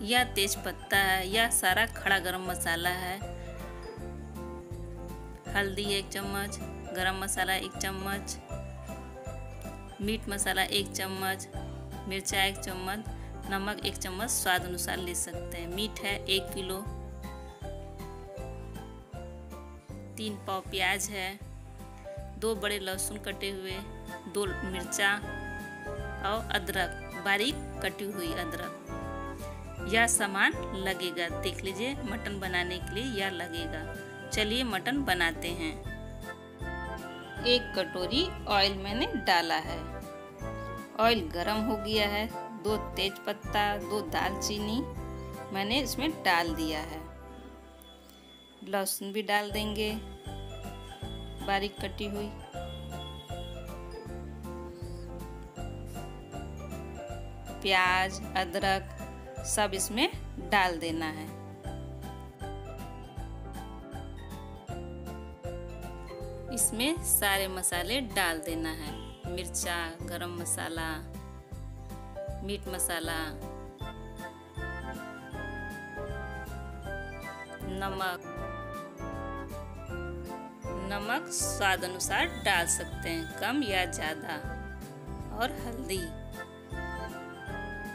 यह तेज पत्ता है यह सारा खड़ा गरम मसाला है। हल्दी एक चम्मच, गरम मसाला एक चम्मच, मीट मसाला एक चम्मच, मिर्चा एक चम्मच, नमक एक चम्मच, स्वाद अनुसार ले सकते हैं। मीट है एक किलो, तीन पाव प्याज है, दो बड़े लहसुन कटे हुए, दो मिर्चा और अदरक, बारीक कटी हुई अदरक। यह सामान लगेगा। देख लीजिए, मटन बनाने के लिए यह लगेगा। चलिए मटन बनाते हैं। एक कटोरी ऑयल मैंने डाला है। ऑयल गरम हो गया है। दो तेज पत्ता, दो दालचीनी मैंने इसमें डाल दिया है। लहसुन भी डाल देंगे। बारीक कटी हुई। प्याज, अदरक सब इसमें डाल देना है। इसमें सारे मसाले डाल देना है। मिर्चा, गरम मसाला, मीट मसाला, नमक। नमक स्वाद अनुसार डाल सकते हैं, कम या ज़्यादा, और हल्दी।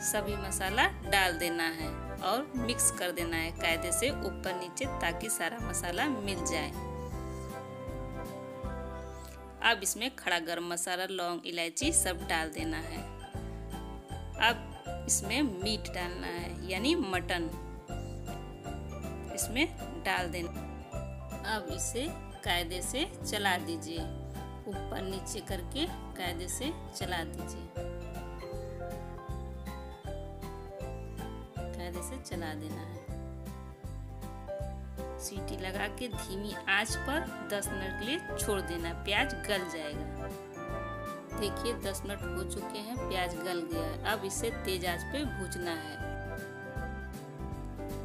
सभी मसाला डाल देना है और मिक्स कर देना है कायदे से ऊपर नीचे ताकि सारा मसाला मिल जाए। अब इसमें खड़ा गर्म मसाला, लौंग, इलायची सब डाल देना है। अब इसमें मीट डालना है, यानी मटन। इसमें डाल देना अब इसे कायदे से चला दीजिए। ऊपर नीचे करके कायदे से चला दीजिए। कायदे से चला देना है। सीटी लगा के धीमी आँच पर 10 मिनट के लिए छोड़ देना प्याज गल जाएगा। देखिए 10 मिनट हो चुके हैं, प्याज गल गया है। अब इसे तेज आँच पे भूजना है।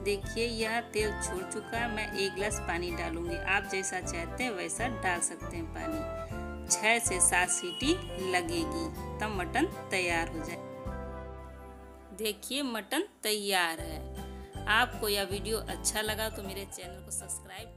देखिए, यह तेल छोड़ चुका है। मैं एक गिलास पानी डालूँगी। आप जैसा चाहते हैं, वैसा डाल सकते हैं पानी। छः से सात सीटी लगेगी। तब मटन तैयार हो जाए। देखिए मटन तैयार है। आपको यह वीडियो अच्छा लगा तो मेरे चैनल को सब्सक्राइब